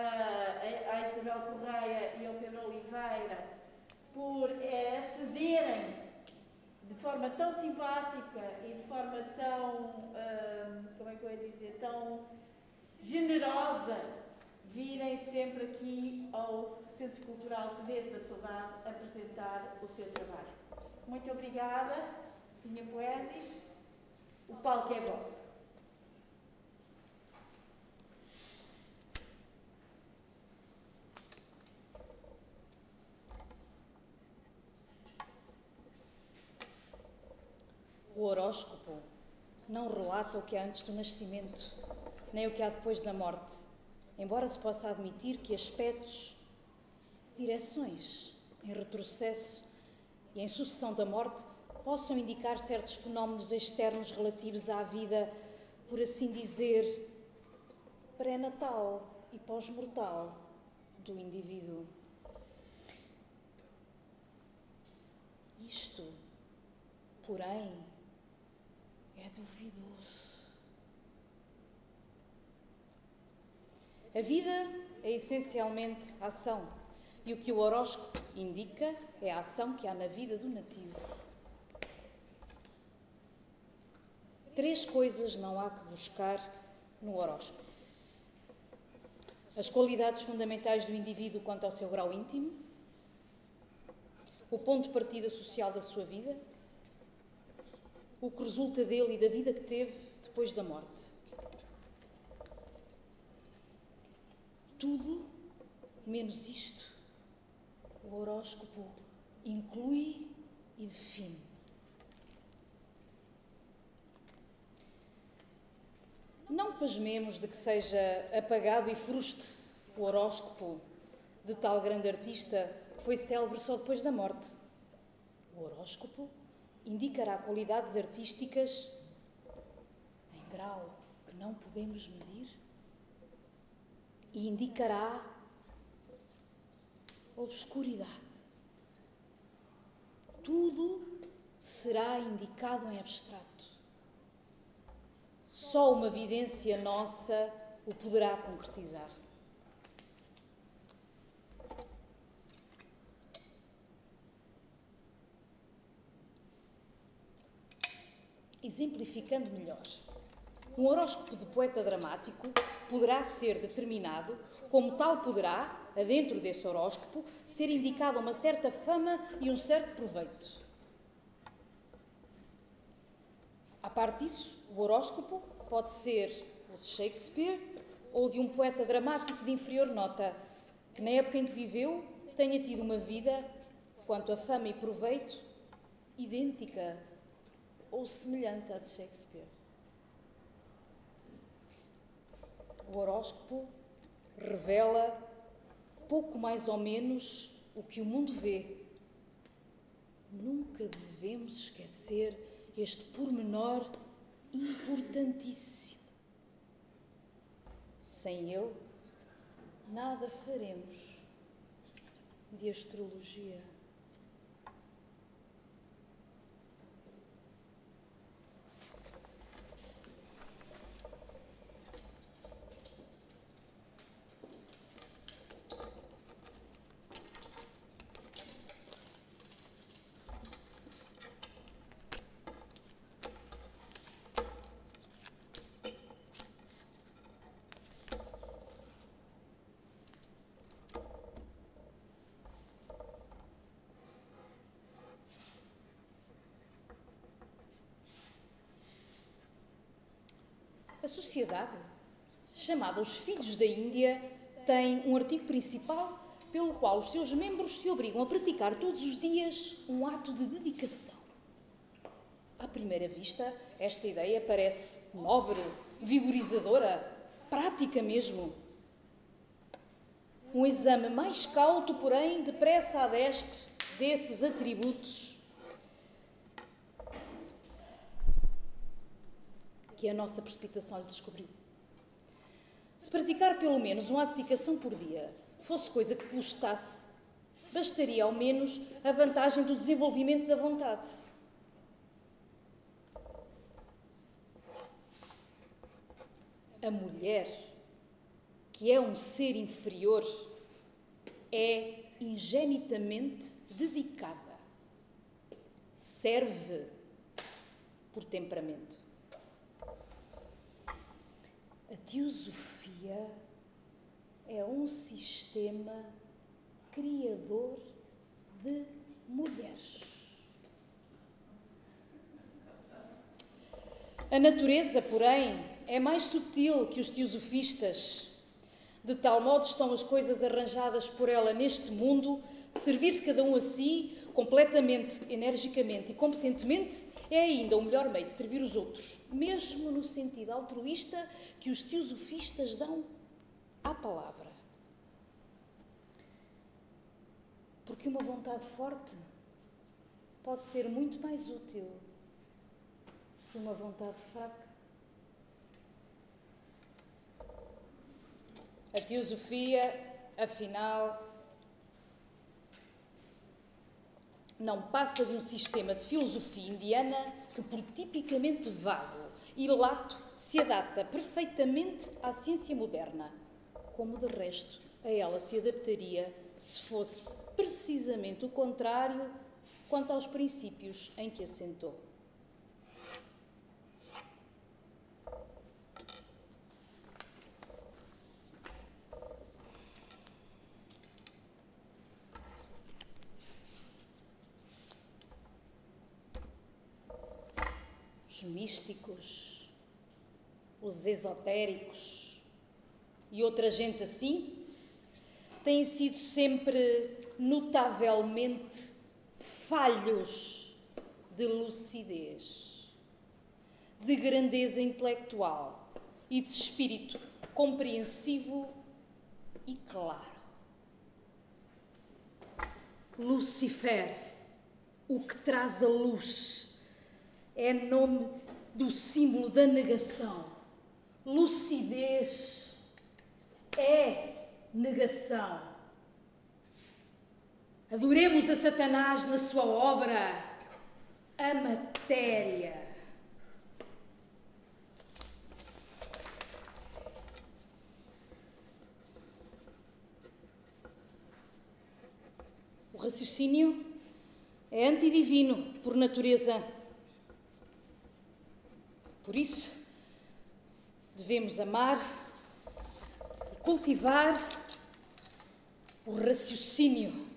a Isabel Correia e ao Pedro Oliveira por é, cederem de forma tão simpática e de forma tão, uh, como é que eu ia dizer, tão generosa, virem sempre aqui ao Centro Cultural Pedro da Saudade apresentar o seu trabalho. Muito obrigada, Sra. Poesis. O palco é vosso. O horóscopo não relata o que há antes do nascimento, nem o que há depois da morte, embora se possa admitir que aspectos, direções em retrocesso e em sucessão da morte possam indicar certos fenómenos externos relativos à vida, por assim dizer, pré-natal e pós-mortal do indivíduo. Isto, porém, é duvidoso. A vida é essencialmente ação, e o que o horóscopo indica é a ação que há na vida do nativo. Três coisas não há que buscar no horóscopo: as qualidades fundamentais do indivíduo quanto ao seu grau íntimo, o ponto de partida social da sua vida o que resulta dele e da vida que teve depois da morte. Tudo menos isto. O horóscopo inclui e define. Não pasmemos de que seja apagado e fruste o horóscopo de tal grande artista que foi célebre só depois da morte. O horóscopo indicará qualidades artísticas em grau que não podemos medir e indicará obscuridade. Tudo será indicado em abstrato. Só uma vidência nossa o poderá concretizar. Exemplificando melhor, um horóscopo de poeta dramático poderá ser determinado, como tal poderá, adentro desse horóscopo, ser indicada uma certa fama e um certo proveito. A parte disso, o horóscopo pode ser o de Shakespeare ou de um poeta dramático de inferior nota, que na época em que viveu tenha tido uma vida, quanto a fama e proveito, idêntica ou semelhante à de Shakespeare. O horóscopo revela pouco mais ou menos o que o mundo vê. Nunca devemos esquecer este pormenor importantíssimo. Sem ele, nada faremos de astrologia. A sociedade, chamada Os Filhos da Índia, tem um artigo principal pelo qual os seus membros se obrigam a praticar todos os dias um ato de dedicação. À primeira vista, esta ideia parece nobre, vigorizadora, prática mesmo. Um exame mais cauto, porém, depressa adespe desses atributos que a nossa precipitação lhe descobriu. Se praticar pelo menos uma dedicação por dia fosse coisa que custasse, bastaria ao menos a vantagem do desenvolvimento da vontade. A mulher que é um ser inferior, é ingenitamente dedicada. Serve por temperamento. A teosofia é um sistema criador de mulheres. A natureza, porém, é mais sutil que os teosofistas. De tal modo estão as coisas arranjadas por ela neste mundo que servir-se cada um a si, completamente, energicamente e competentemente, é ainda o melhor meio de servir os outros, mesmo no sentido altruísta que os teosofistas dão à palavra. Porque uma vontade forte pode ser muito mais útil que uma vontade fraca. A teosofia, afinal, não passa de um sistema de filosofia indiana que, por tipicamente vago e lato, se adapta perfeitamente à ciência moderna, como de resto a ela se adaptaria se fosse precisamente o contrário quanto aos princípios em que assentou. Os místicos, os esotéricos e outra gente assim têm sido sempre notavelmente falhos de lucidez, de grandeza intelectual e de espírito compreensivo e claro. Lucifer, o que traz a luz, é nome do símbolo da negação. Lucidez é negação. Adoremos a Satanás na sua obra, a matéria. O raciocínio é antidivino por natureza. Por isso, devemos amar cultivar o raciocínio.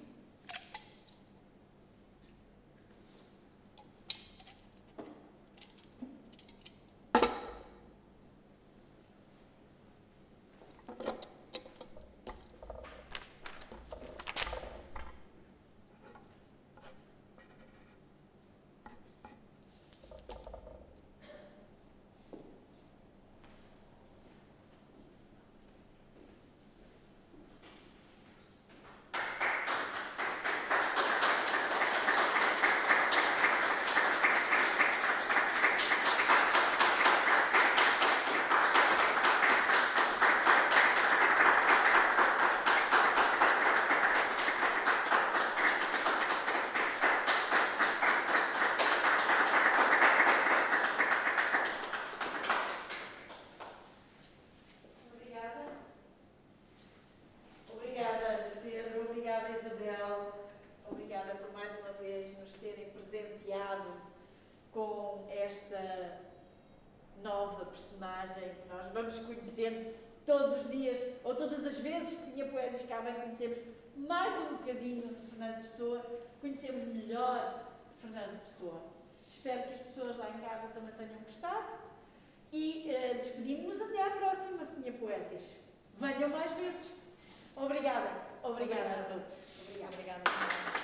Conhecemos melhor Fernando Pessoa. Espero que as pessoas lá em casa também tenham gostado e uh, despedimos-nos até à próxima, Senhor Poésias. Venham mais vezes. Obrigada. Obrigada, Obrigada a todos. Obrigada. Obrigada.